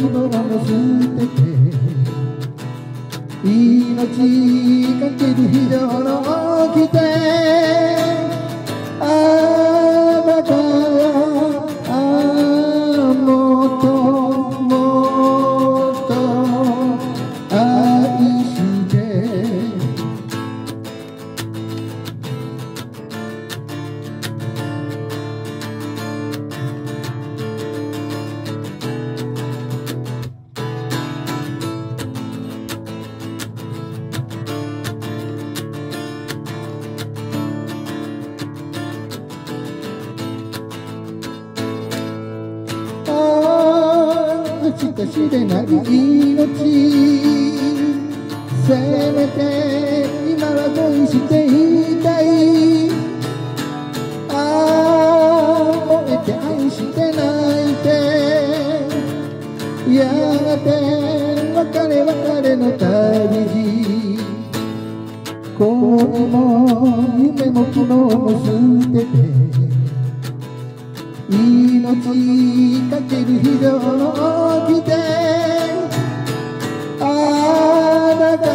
の日愛した人の墓に花を手向ける日ああ昨日ここにして燃えて今日は時と中の二人恋も捨てて命かける非常の掟あした知れない命せめて今は恋していたい。ああ燃えて愛して泣いて。やがて別れ別れの旅路。恋も夢も希望も捨てて。命かける非常の掟ああだから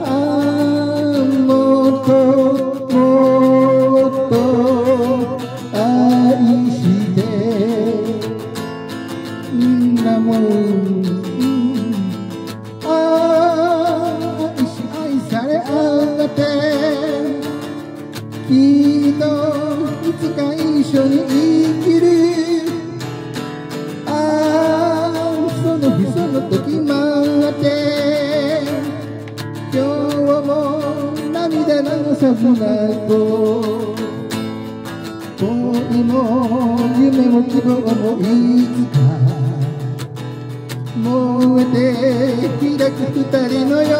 あもっともっと愛してなもんああ愛し愛されあがてきっといつか一緒に時待って今日も涙流さず泣こう恋も夢も希望もいつか燃えて開く二人の夜